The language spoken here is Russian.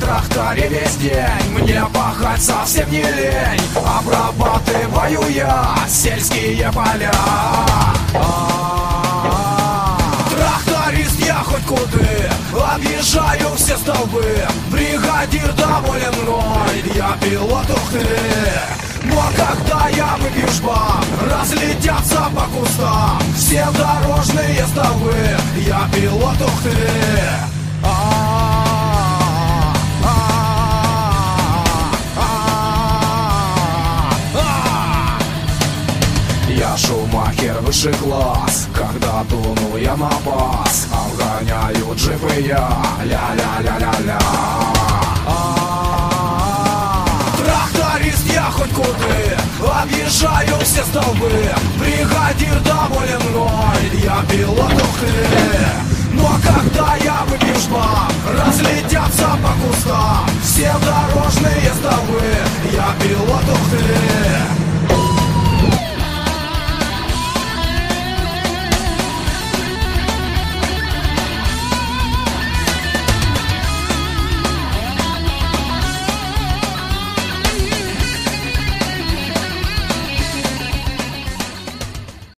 тракторе весь день. Мне пахать совсем не лень. Обрабатываю я сельские поля. Тракторист я хоть куды Объезжаю все столбы. Бригадир доволен мной Я пилот, ух ты. Но когда я выпью жбан, разлетятся по кустам Все дорожные столбы, я пилот, ух ты Я шумахер выше класс Когда дунул я на бас Обгоняю джипы я. Ля-ля-ля-ля-ля. Тракторист я хоть куды Объезжаю все столбы. Бригадир доволен мной Я пилот ухлеб но когда я выпью шпак, разлетятся по кустам Все дорожные столбы, я пилот ухты